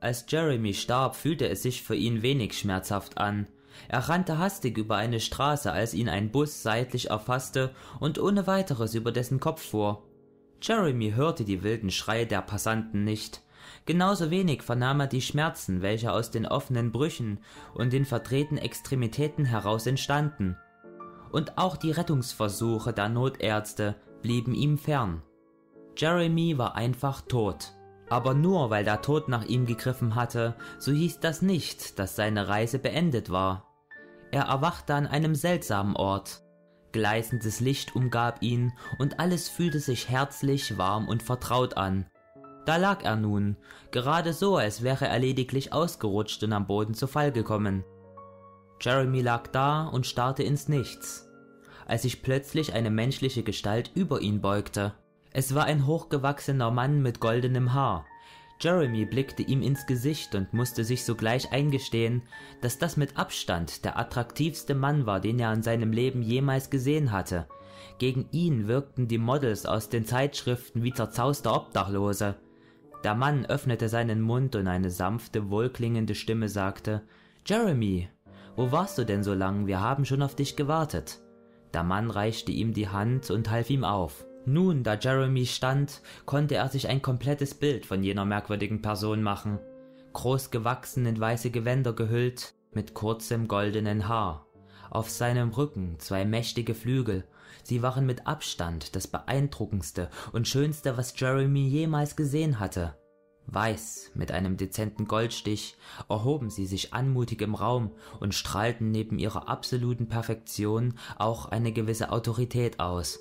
Als Jeremy starb, fühlte es sich für ihn wenig schmerzhaft an. Er rannte hastig über eine Straße, als ihn ein Bus seitlich erfasste und ohne weiteres über dessen Kopf fuhr. Jeremy hörte die wilden Schreie der Passanten nicht. Genauso wenig vernahm er die Schmerzen, welche aus den offenen Brüchen und den verdrehten Extremitäten heraus entstanden. Und auch die Rettungsversuche der Notärzte blieben ihm fern. Jeremy war einfach tot. Aber nur weil der Tod nach ihm gegriffen hatte, so hieß das nicht, dass seine Reise beendet war. Er erwachte an einem seltsamen Ort. Gleißendes Licht umgab ihn und alles fühlte sich herzlich, warm und vertraut an. Da lag er nun, gerade so, als wäre er lediglich ausgerutscht und am Boden zu Fall gekommen. Jeremy lag da und starrte ins Nichts, als sich plötzlich eine menschliche Gestalt über ihn beugte. Es war ein hochgewachsener Mann mit goldenem Haar. Jeremy blickte ihm ins Gesicht und musste sich sogleich eingestehen, dass das mit Abstand der attraktivste Mann war, den er in seinem Leben jemals gesehen hatte. Gegen ihn wirkten die Models aus den Zeitschriften wie zerzauste Obdachlose. Der Mann öffnete seinen Mund und eine sanfte, wohlklingende Stimme sagte, Jeremy, wo warst du denn so lang? Wir haben schon auf dich gewartet. Der Mann reichte ihm die Hand und half ihm auf. Nun, da Jeremy stand, konnte er sich ein komplettes Bild von jener merkwürdigen Person machen. Groß gewachsen in weiße Gewänder gehüllt, mit kurzem goldenen Haar. Auf seinem Rücken zwei mächtige Flügel. Sie waren mit Abstand das beeindruckendste und schönste, was Jeremy jemals gesehen hatte. Weiß mit einem dezenten Goldstich erhoben sie sich anmutig im Raum und strahlten neben ihrer absoluten Perfektion auch eine gewisse Autorität aus.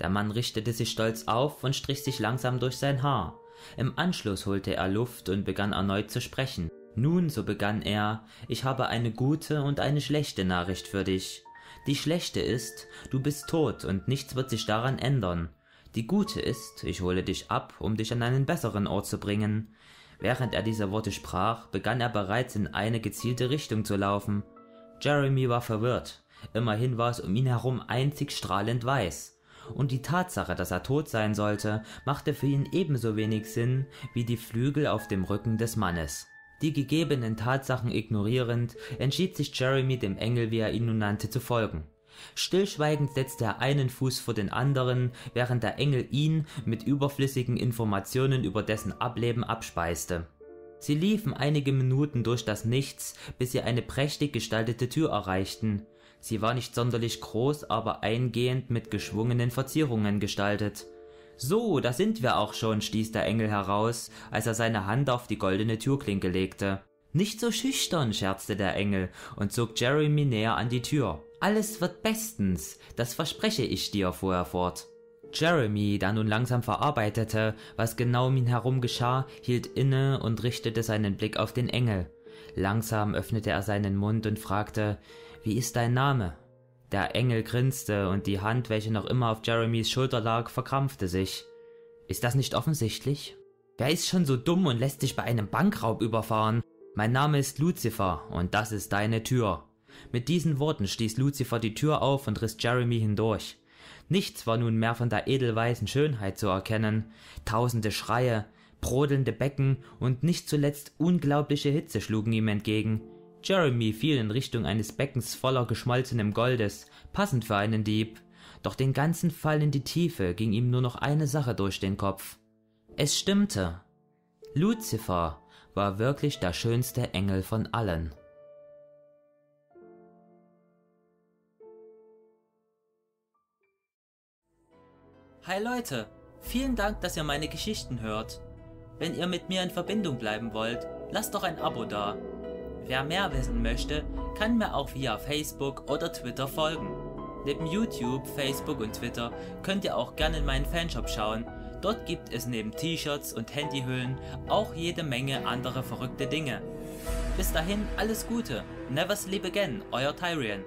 Der Mann richtete sich stolz auf und strich sich langsam durch sein Haar. Im Anschluss holte er Luft und begann erneut zu sprechen. Nun, so begann er, ich habe eine gute und eine schlechte Nachricht für dich. Die schlechte ist, du bist tot und nichts wird sich daran ändern. Die gute ist, ich hole dich ab, um dich an einen besseren Ort zu bringen. Während er diese Worte sprach, begann er bereits in eine gezielte Richtung zu laufen. Jeremy war verwirrt. Immerhin war es um ihn herum einzig strahlend weiß und die Tatsache, dass er tot sein sollte, machte für ihn ebenso wenig Sinn wie die Flügel auf dem Rücken des Mannes. Die gegebenen Tatsachen ignorierend, entschied sich Jeremy dem Engel, wie er ihn nun nannte, zu folgen. Stillschweigend setzte er einen Fuß vor den anderen, während der Engel ihn mit überflüssigen Informationen über dessen Ableben abspeiste. Sie liefen einige Minuten durch das Nichts, bis sie eine prächtig gestaltete Tür erreichten. Sie war nicht sonderlich groß, aber eingehend mit geschwungenen Verzierungen gestaltet. So, da sind wir auch schon, stieß der Engel heraus, als er seine Hand auf die goldene Türklinke legte. Nicht so schüchtern, scherzte der Engel und zog Jeremy näher an die Tür. Alles wird bestens, das verspreche ich dir, fuhr er fort. Jeremy, der nun langsam verarbeitete, was genau um ihn herum geschah, hielt inne und richtete seinen Blick auf den Engel. Langsam öffnete er seinen Mund und fragte, wie ist dein Name? Der Engel grinste und die Hand, welche noch immer auf Jeremys Schulter lag, verkrampfte sich. Ist das nicht offensichtlich? Wer ist schon so dumm und lässt sich bei einem Bankraub überfahren? Mein Name ist Lucifer und das ist deine Tür. Mit diesen Worten stieß Lucifer die Tür auf und riss Jeremy hindurch. Nichts war nun mehr von der edelweißen Schönheit zu erkennen. Tausende Schreie, brodelnde Becken und nicht zuletzt unglaubliche Hitze schlugen ihm entgegen. Jeremy fiel in Richtung eines Beckens voller geschmolzenem Goldes, passend für einen Dieb. Doch den ganzen Fall in die Tiefe ging ihm nur noch eine Sache durch den Kopf. Es stimmte. Lucifer war wirklich der schönste Engel von allen. Hi Leute, vielen Dank, dass ihr meine Geschichten hört. Wenn ihr mit mir in Verbindung bleiben wollt, lasst doch ein Abo da. Wer mehr wissen möchte, kann mir auch via Facebook oder Twitter folgen. Neben YouTube, Facebook und Twitter könnt ihr auch gerne in meinen Fanshop schauen. Dort gibt es neben T-Shirts und Handyhüllen auch jede Menge andere verrückte Dinge. Bis dahin alles Gute. Never sleep again, euer Tyrion.